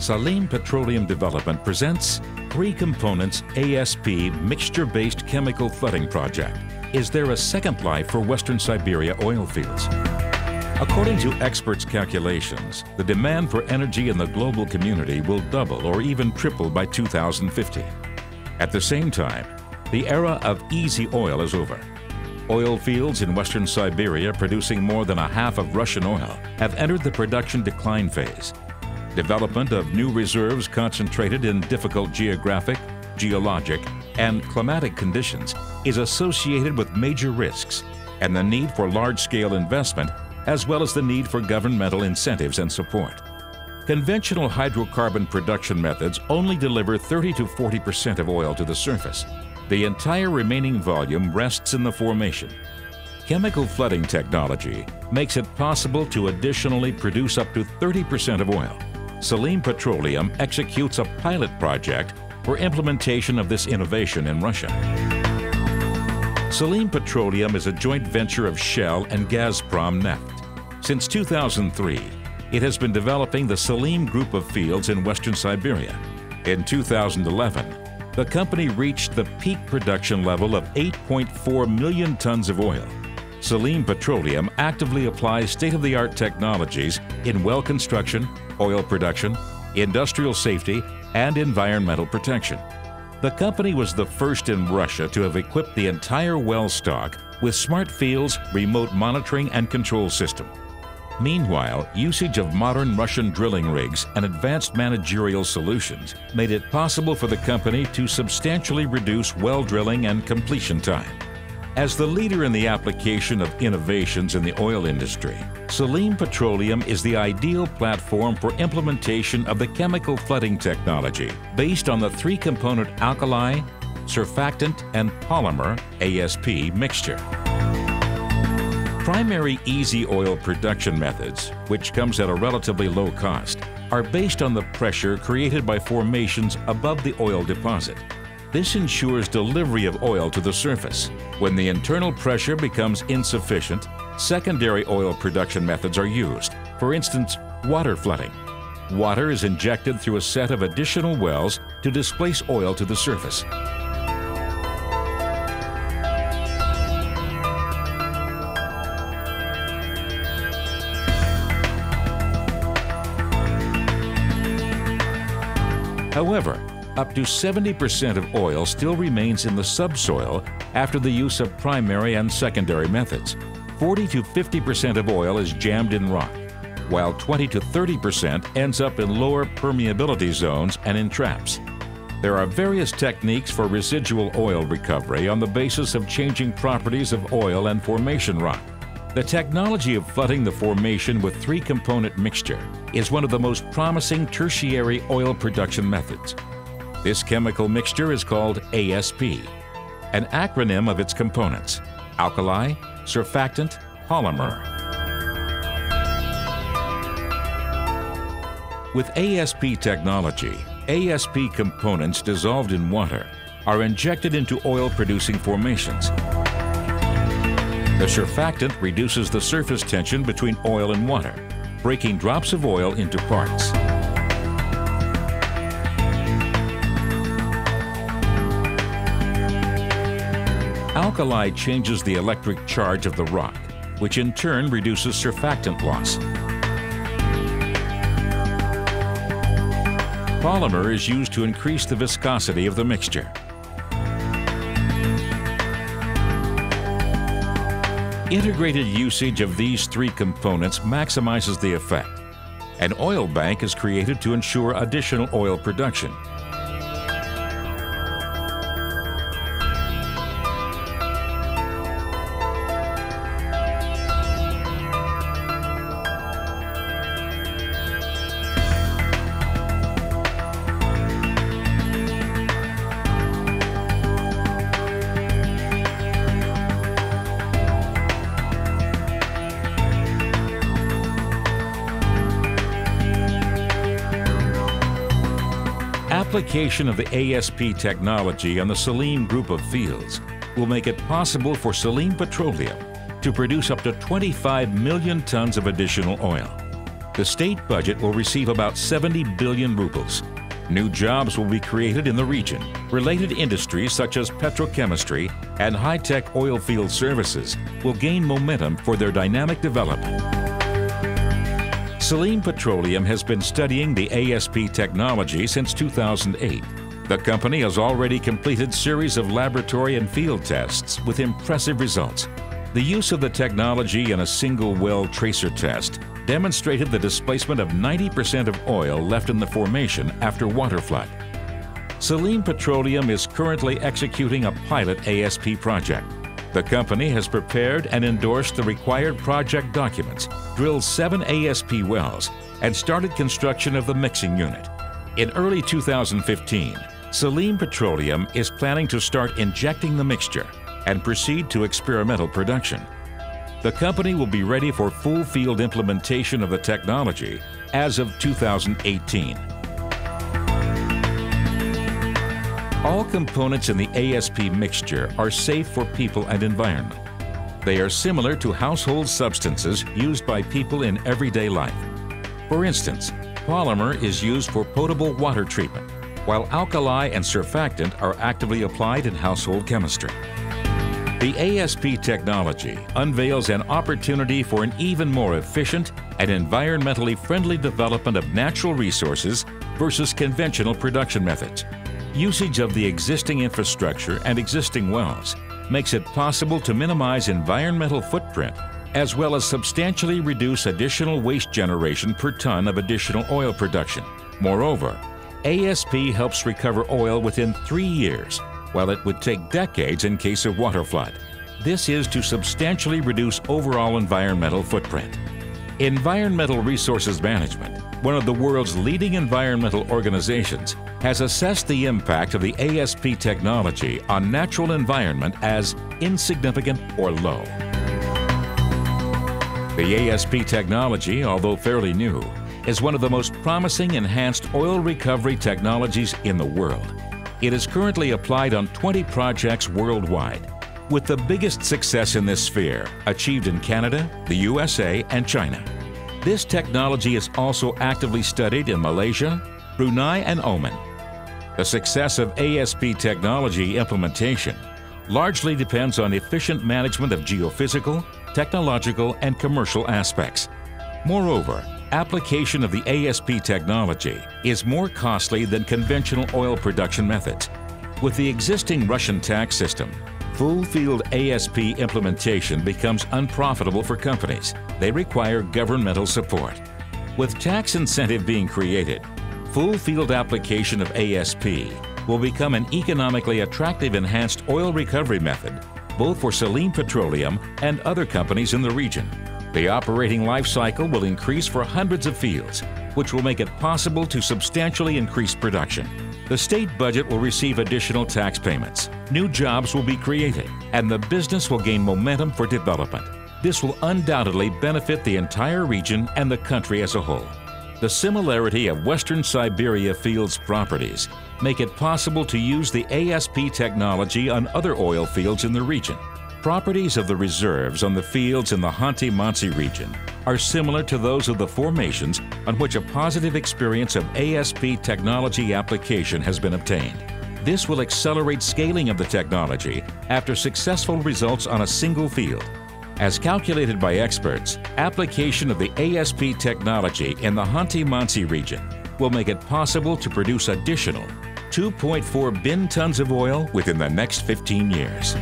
Salym Petroleum Development presents Three Components ASP Mixture-Based Chemical Flooding Project. Is there a second life for Western Siberia oil fields? According to experts' calculations, the demand for energy in the global community will double or even triple by 2050. At the same time, the era of easy oil is over. Oil fields in western Siberia producing more than a half of Russian oil have entered the production decline phase. Development of new reserves concentrated in difficult geographic, geologic, and climatic conditions is associated with major risks and the need for large-scale investment as well as the need for governmental incentives and support. Conventional hydrocarbon production methods only deliver 30 to 40 percent of oil to the surface. The entire remaining volume rests in the formation. Chemical flooding technology makes it possible to additionally produce up to 30 percent of oil. Salym Petroleum executes a pilot project for implementation of this innovation in Russia. Salym Petroleum is a joint venture of Shell and Gazprom Neft. Since 2003, it has been developing the Salym group of fields in western Siberia. In 2011, the company reached the peak production level of 8.4 million tons of oil. Salym Petroleum actively applies state-of-the-art technologies in well construction, oil production, industrial safety, and environmental protection. The company was the first in Russia to have equipped the entire well stock with Smart Fields remote monitoring and control system. Meanwhile, usage of modern Russian drilling rigs and advanced managerial solutions made it possible for the company to substantially reduce well drilling and completion time. As the leader in the application of innovations in the oil industry, Salym Petroleum is the ideal platform for implementation of the chemical flooding technology based on the three-component alkali, surfactant, and polymer ASP mixture. Primary easy oil production methods, which comes at a relatively low cost, are based on the pressure created by formations above the oil deposit. This ensures delivery of oil to the surface. When the internal pressure becomes insufficient, secondary oil production methods are used. For instance, water flooding. Water is injected through a set of additional wells to displace oil to the surface. However, up to 70% of oil still remains in the subsoil after the use of primary and secondary methods. 40 to 50% of oil is jammed in rock, while 20 to 30% ends up in lower permeability zones and in traps. There are various techniques for residual oil recovery on the basis of changing properties of oil and formation rock. The technology of flooding the formation with three-component mixture is one of the most promising tertiary oil production methods. This chemical mixture is called ASP, an acronym of its components, alkali, surfactant, polymer. With ASP technology, ASP components dissolved in water are injected into oil-producing formations. The surfactant reduces the surface tension between oil and water, breaking drops of oil into parts. Alkali changes the electric charge of the rock, which in turn reduces surfactant loss. Polymer is used to increase the viscosity of the mixture. Integrated usage of these three components maximizes the effect. An oil bank is created to ensure additional oil production. Application of the ASP technology on the Salym group of fields will make it possible for Salym Petroleum to produce up to 25 million tons of additional oil. The state budget will receive about 70 billion rubles. New jobs will be created in the region. Related industries such as petrochemistry and high-tech oil field services will gain momentum for their dynamic development. Salym Petroleum has been studying the ASP technology since 2008. The company has already completed series of laboratory and field tests with impressive results. The use of the technology in a single well tracer test demonstrated the displacement of 90% of oil left in the formation after water flood. Salym Petroleum is currently executing a pilot ASP project. The company has prepared and endorsed the required project documents, drilled seven ASP wells, and started construction of the mixing unit. In early 2015, Salym Petroleum is planning to start injecting the mixture and proceed to experimental production. The company will be ready for full field implementation of the technology as of 2018. All components in the ASP mixture are safe for people and environment. They are similar to household substances used by people in everyday life. For instance, polymer is used for potable water treatment, while alkali and surfactant are actively applied in household chemistry. The ASP technology unveils an opportunity for an even more efficient and environmentally friendly development of natural resources versus conventional production methods. Usage of the existing infrastructure and existing wells makes it possible to minimize environmental footprint as well as substantially reduce additional waste generation per ton of additional oil production. Moreover, ASP helps recover oil within three years while it would take decades in case of water flood. This is to substantially reduce overall environmental footprint. Environmental Resources Management, one of the world's leading environmental organizations, has assessed the impact of the ASP technology on natural environment as insignificant or low. The ASP technology, although fairly new, is one of the most promising enhanced oil recovery technologies in the world. It is currently applied on 20 projects worldwide, with the biggest success in this sphere achieved in Canada, the USA, and China. This technology is also actively studied in Malaysia, Brunei, and Oman. The success of ASP technology implementation largely depends on efficient management of geophysical, technological, and commercial aspects. Moreover, application of the ASP technology is more costly than conventional oil production methods. With the existing Russian tax system, full field ASP implementation becomes unprofitable for companies. They require governmental support. With tax incentive being created, full field application of ASP will become an economically attractive enhanced oil recovery method both for Salym Petroleum and other companies in the region. The operating life cycle will increase for hundreds of fields, which will make it possible to substantially increase production. The state budget will receive additional tax payments, new jobs will be created, and the business will gain momentum for development. This will undoubtedly benefit the entire region and the country as a whole. The similarity of Western Siberia Field's properties make it possible to use the ASP technology on other oil fields in the region. Properties of the reserves on the fields in the Khanty-Mansi region are similar to those of the formations on which a positive experience of ASP technology application has been obtained. This will accelerate scaling of the technology after successful results on a single field. As calculated by experts, application of the ASP technology in the Khanty-Mansi region will make it possible to produce additional 2.4 bin tons of oil within the next 15 years.